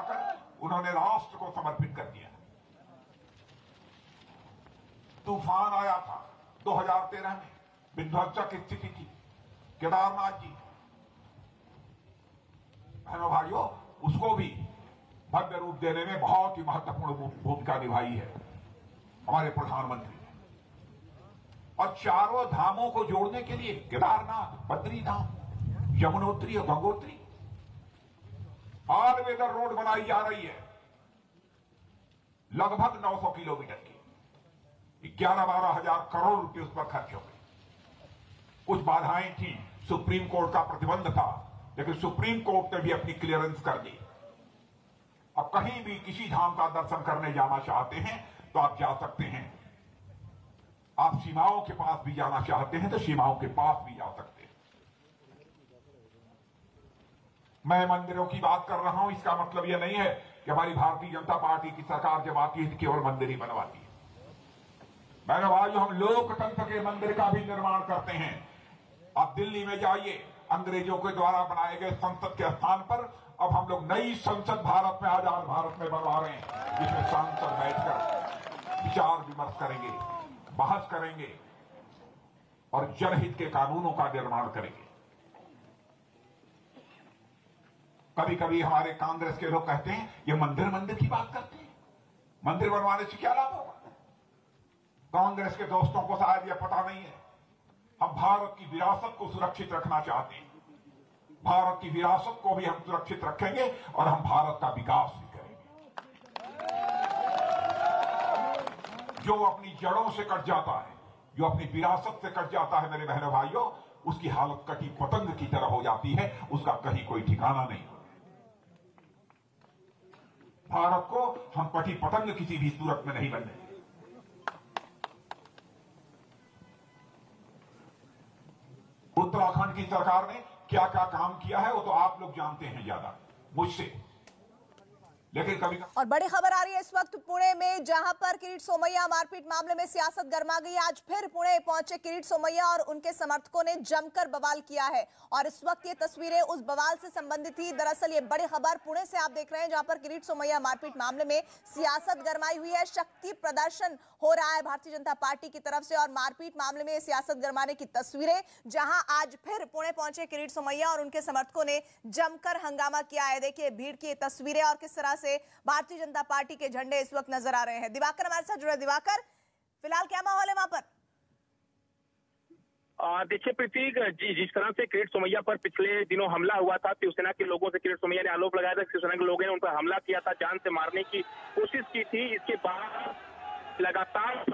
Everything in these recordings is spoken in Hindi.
लगाकर उन्होंने राष्ट्र को समर्पित कर दिया। तूफ़ान आया था 2013 में विध्वंसक स्थिति थी। केदारनाथ जी, बहनों भाइयों, उसको भी भव्य रूप देने में बहुत ही महत्वपूर्ण भूमिका निभाई है। हमारे प्रधानमंत्री ने। और चारों धामों को जोड़ने के लिए केदारनाथ बद्रीधाम यमुनोत्री और गंगोत्री ऑल वेदर रोड बनाई जा रही है। लगभग 900 किलोमीटर की। ग्यारह बारह हज़ार करोड़ रुपए उस पर खर्च हो गए। कुछ बाधाएँ थी। सुप्रीम कोर्ट का प्रतिबंध था, लेकिन सुप्रीम कोर्ट ने भी अपनी क्लियरेंस कर दी। अब कहीं भी किसी धाम का दर्शन करने जाना चाहते हैं तो आप जा सकते हैं। आप सीमाओं के पास भी जाना चाहते हैं तो सीमाओं के पास भी जा सकते हैं। मैं मंदिरों की बात कर रहा हूँ, इसका मतलब यह नहीं है कि हमारी भारतीय जनता पार्टी की सरकार जब आती है तो केवल मंदिर ही बनवाती है। मैंने भाई हम लोकतंत्र के मंदिर का भी निर्माण करते हैं। आप दिल्ली में जाइए, अंग्रेज़ों के द्वारा बनाए गए संसद के स्थान पर अब हम लोग नई संसद भारत में, आज़ाद भारत में बनवा रहे हैं, जिसमें सांसद बैठकर विचार विमर्श करेंगे, बहस करेंगे और जनहित के कानूनों का निर्माण करेंगे। कभी कभी हमारे कांग्रेस के लोग कहते हैं, ये मंदिर मंदिर की बात करते हैं। मंदिर बनवाने से क्या लाभ होगा? कांग्रेस के दोस्तों को शायद यह पता नहीं है। हम भारत की विरासत को सुरक्षित रखना चाहते हैं। भारत की विरासत को भी हम सुरक्षित रखेंगे और हम भारत का विकास भी करेंगे। जो अपनी जड़ों से कट जाता है, जो अपनी विरासत से कट जाता है मेरे बहनों भाइयों, उसकी हालत कटी पतंग की तरह हो जाती है, उसका कहीं कोई ठिकाना नहीं भारत को हम पटी पतंग किसी भी सूरत में नहीं बनने। उत्तराखंड की सरकार ने क्या क्या काम किया है, वो तो आप लोग जानते हैं ज़्यादा। मुझसे। लेकिन कभी और बड़ी खबर आ रही है इस वक्त पुणे में, जहाँ पर किरीट सोमैया मारपीट मामले में सियासत गर्मा गई। आज फिर पुणे पहुँचे किरीट सोमैया और उनके समर्थकों ने जमकर बवाल किया है। और इस वक्त ये तस्वीरें उस बवाल से संबंधित थी। दरअसल ये बड़ी खबर पुणे से आप देख रहे हैं, जहाँ पर किरीट सोमैया मारपीट मामले में सियासत गरमाई हुई है। शक्ति प्रदर्शन हो रहा है भारतीय जनता पार्टी की तरफ़ से और मारपीट मामले में सियासत गरमाने की तस्वीरें, जहाँ आज फिर पुणे पहुँचे किरीट सोमैया और उनके समर्थकों ने जमकर हंगामा किया है। देखिए, भीड़ की तस्वीरें और किस तरह से भारतीय जनता पार्टी के झंडे इस वक्त नज़र आ रहे हैं। दिवाकर हमारे साथ जुड़े। दिवाकर, फ़िलहाल क्या माहौल है वहाँ पर? देखिए प्रतीक जी, जिस तरह से किरीट सोमैया पर पिछले दिनों हमला हुआ था, शिवसेना के लोगों से किरीट सोमैया ने आरोप लगाया था, शिवसेना के लोगों ने उन पर हमला किया था, जान से मारने की कोशिश की थी। इसके बाद लगातार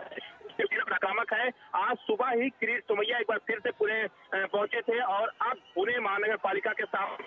आक्रामक है। आज सुबह ही किरीट सोमैया एक बार फिर से पुणे पहुँचे थे और अब पुणे महानगर पालिका के सामने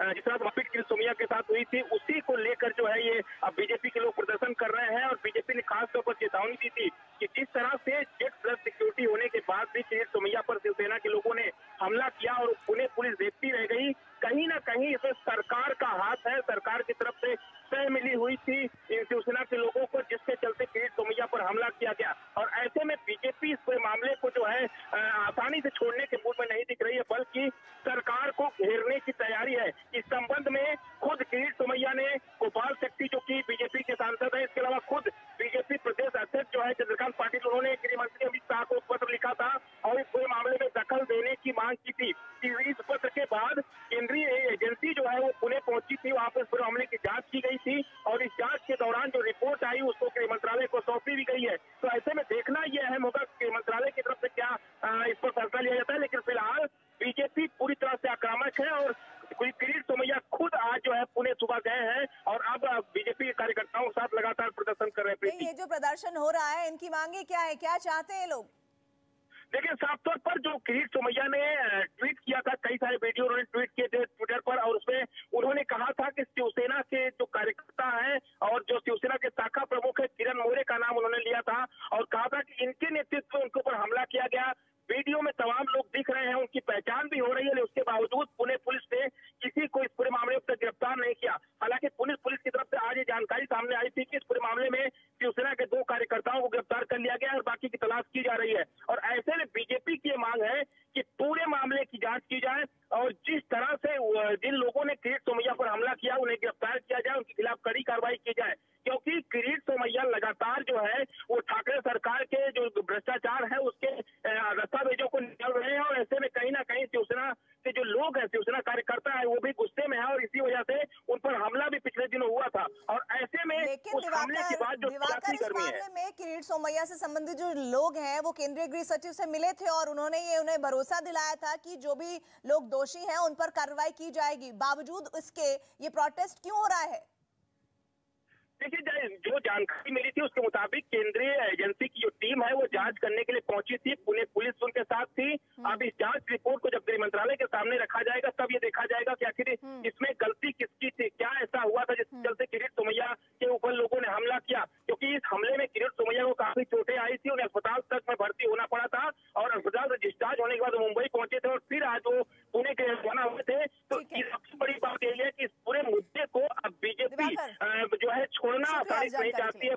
जिस तरह मारपीट की सोमिया के साथ हुई थी, उसी को लेकर जो है ये अब बीजेपी के लोग प्रदर्शन कर रहे हैं और बीजेपी ने खास तौर पर चेतावनी दी थी कि जिस तरह से जेट प्लस सिक्योरिटी होने के बाद भी किरीट सोमैया पर शिवसेना के लोगों ने हमला किया और पुणे पुलिस देखती रह गई, कहीं ना कहीं इसमें सरकार का हाथ है, सरकार की तरफ़ से तय मिली हुई थी शिवसेना के लोगों को जिसके चलते किरीट सोमैया पर हमला किया गया। और ऐसे में बीजेपी इस पूरे मामले को जो है आसानी से छोड़ने के मूड में नहीं दिख रही है, बल्कि सरकार को घेरने की तैयारी है इस संबंध में खुद किरीट सोमैया ने गोपाल शक्ति जो की बीजेपी के सांसद है इसके अलावा खुद बीजेपी प्रदेश अध्यक्ष जो है चंद्रकांत पाटिल उन्होंने गृह मंत्री अमित शाह को पत्र लिखा था और इस पूरे मामले में दखल देने की थी। इस पत्र के बाद केंद्रीय एजेंसी जो है वो पुणे पहुँची थी। वहाँ पर पूरे मामले की जाँच की गई थी और इस जाँच के दौरान जो रिपोर्ट आई, उसको गृह मंत्रालय को सौंपी भी गई है। तो ऐसे में देखना यह अहम होगा गृह मंत्रालय की तरफ़ से क्या इस पर फैसला लिया जाता है। लेकिन फ़िलहाल बीजेपी पूरी तरह से आक्रामक है और किरीट सोमैया खुद आज जो है पुणे सुबह गए हैं और अब बीजेपी के कार्यकर्ताओं के साथ लगातार प्रदर्शन कर रहे हैं। ये जो प्रदर्शन हो रहा है, इनकी मांगे क्या है? क्या चाहते हैं लोग? देखिए साफ़ तौर पर जो किरीट सोमैया ने ट्वीट किया था, कई सारे वीडियो उन्होंने ट्वीट किए थे ट्विटर पर और उसमें उन्होंने कहा था कि शिवसेना के जो कार्यकर्ता हैं और जो शिवसेना के शाखा प्रमुख है, किरण मोरे का नाम उन्होंने लिया था और कहा था कि इनके नेतृत्व में उनके ऊपर हमला किया गया। वीडियो में तमाम लोग दिख रहे हैं, उनकी पहचान भी हो रही है, उसके बावजूद पुणे पुलिस ने किसी को इस पूरे मामले में गिरफ़्तार नहीं किया। हालाँकि पुलिस पुलिस की तरफ़ से आज ये जानकारी सामने आई थी कि इस पूरे मामले में शिवसेना के दो कार्यकर्ताओं को गिरफ़्तार कर लिया गया और बाकी की तलाश की जा रही है। और ऐसे में बीजेपी की मांग है कि पूरे मामले की जाँच की जाए और जिस तरह से अ, जिन लोगों ने किरीट सोमैया पर हमला किया उन्हें गिरफ़्तार किया जाए उनके खिलाफ कड़ी कार्रवाई की जाए किरीट सोमैया लगातार जो है वो ठाकरे सरकार के जो भ्रष्टाचार है उसके दस्तावेजों को निकल रहे हैं और ऐसे में कहीं ना कहीं शिवसेना के जो लोग हैं शिवसेना कार्यकर्ता है वो भी गुस्से में है और इसी वजह से उन पर हमला भी पिछले दिनों हुआ था। और ऐसे में उस हमले के बाद जो दिवाकर सियासी गर्मी है। में किरीट सोमैया से संबंधित जो लोग हैं वो केंद्रीय गृह सचिव से मिले थे और उन्होंने ये उन्हें भरोसा दिलाया था कि जो भी लोग दोषी हैं उन पर कार्रवाई की जाएगी। बावजूद इसके ये प्रोटेस्ट क्यों हो रहा है? देखिए जो जानकारी मिली थी उसके मुताबिक केंद्रीय एजेंसी की जो टीम है वो जाँच करने के लिए पहुँची थी। पुणे पुलिस उनके साथ थी। अब इस जाँच रिपोर्ट को जब गृह मंत्रालय के सामने रखा जाएगा तब ये देखा जाएगा कि आखिर इसमें गलती किसकी थी? क्या ऐसा हुआ था जिसके चलते किरीट सोमैया के ऊपर लोगों ने हमला किया? क्योंकि इस हमले में किरीट सोमैया को काफ़ी चोटें आई थी उन्हें अस्पताल तक में भर्ती होना पड़ा था और अस्पताल से डिस्चार्ज होने के बाद मुंबई पहुँचे थे और फिर आज वो पुणे के रवाना हुए थे। तो सबसे बड़ी बात यही है कि इस पूरे मुद्दे को अब बीजेपी जो है छोड़ना आसानी नहीं चाहती है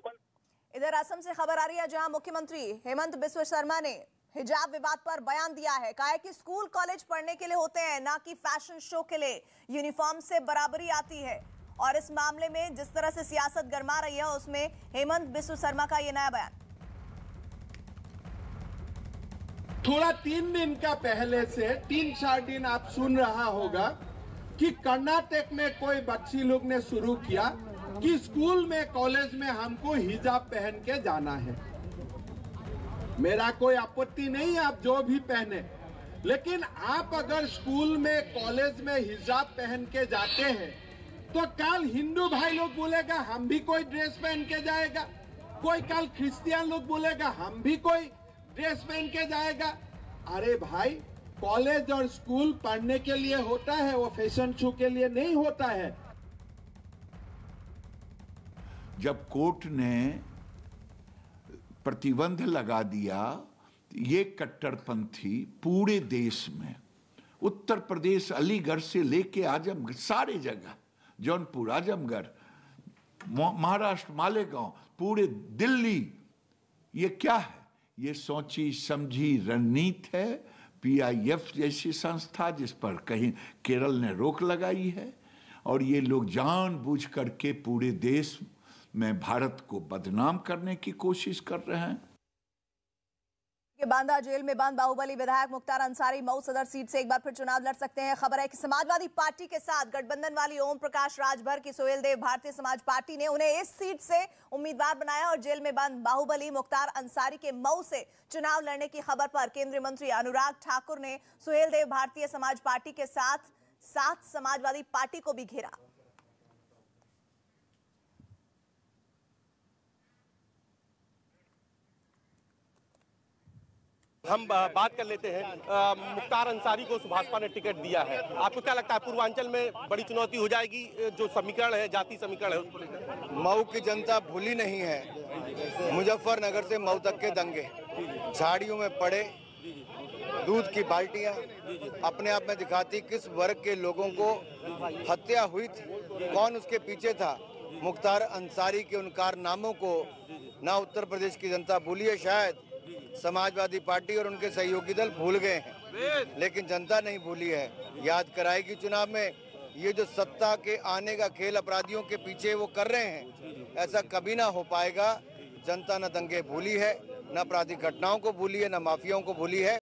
इधर असम से खबर आ रही है जहाँ मुख्यमंत्री हेमंत बिस्व शर्मा ने हिजाब विवाद पर बयान दिया है। कहा है कि स्कूल कॉलेज पढ़ने के लिए होते हैं ना कि फ़ैशन शो के लिए। यूनिफॉर्म से बराबरी आती है। और इस मामले में जिस तरह से सियासत गरमा रही है उसमें हेमंत बिस्व शर्मा का ये नया बयान। थोड़ा तीन दिन का पहले से तीन चार दिन आप सुन रहा होगा कि कर्नाटक में कोई बच्ची लोग ने शुरू किया कि स्कूल में, कॉलेज में हमको हिजाब पहन के जाना है। मेरा कोई आपत्ति नहीं, आप जो भी पहने। लेकिन आप अगर स्कूल में, कॉलेज में हिजाब पहन के जाते हैं तो कल हिंदू भाई लोग बोलेगा, हम भी कोई ड्रेस पहन के जाएगा। कोई कल क्रिश्चियन लोग बोलेगा, हम भी कोई ड्रेस पहन के जाएगा। अरे भाई, कॉलेज और स्कूल पढ़ने के लिए होता है, वो फ़ैशन शो के लिए नहीं होता है। जब कोर्ट ने प्रतिबंध लगा दिया, ये कट्टरपंथी पूरे देश में। उत्तर प्रदेश, अलीगढ़ से लेके आजमगढ़, सारे जगह, जौनपुर, आजमगढ़ महाराष्ट्र, मालेगांव, पूरे दिल्ली, ये क्या है? ये सोची समझी रणनीति है। पीआईएफ जैसी संस्था जिस पर कहीं केरल ने रोक लगाई है और ये लोग जानबूझ करके पूरे देश में भारत को बदनाम करने की कोशिश कर रहे हैं। बांदा जेल में बंद बाहुबली विधायक मुख्तार अंसारी मऊ सदर सीट से एक बार फिर चुनाव लड़ सकते हैं। खबर है कि समाजवादी पार्टी के साथ गठबंधन वाली ओम प्रकाश राजभर की सोहेल देव भारतीय समाज पार्टी ने उन्हें इस सीट से उम्मीदवार बनाया और जेल में बंद बाहुबली मुख्तार अंसारी के मऊ से चुनाव लड़ने की खबर पर केंद्रीय मंत्री अनुराग ठाकुर ने सोहेल देव भारतीय समाज पार्टी के साथ साथ समाजवादी पार्टी को भी घेरा। हम बात कर लेते हैं मुख्तार अंसारी को सुभाषपा ने टिकट दिया है। आपको क्या लगता है, पूर्वांचल में बड़ी चुनौती हो जाएगी जो समीकरण है, जाति समीकरण है उसको लेकर? मऊ की जनता भूली नहीं है। मुजफ्फरनगर से मऊ तक के दंगे। झाड़ियों में पड़े, दूध की बाल्टियाँ। अपने आप में दिखाती किस वर्ग के लोगों को हत्या हुई थी। कौन उसके पीछे था? मुख्तार अंसारी के उन कारनामों को ना उत्तर प्रदेश की जनता भूली है शायद। समाजवादी पार्टी और उनके सहयोगी दल भूल गए हैं। लेकिन जनता नहीं भूली है। याद कराएगी चुनाव में, ये जो सत्ता के आने का खेल अपराधियों के पीछे वो कर रहे हैं, ऐसा कभी ना हो पाएगा। जनता न दंगे भूली है, न आपराधिक घटनाओं को भूली है, न माफियाओं को भूली है।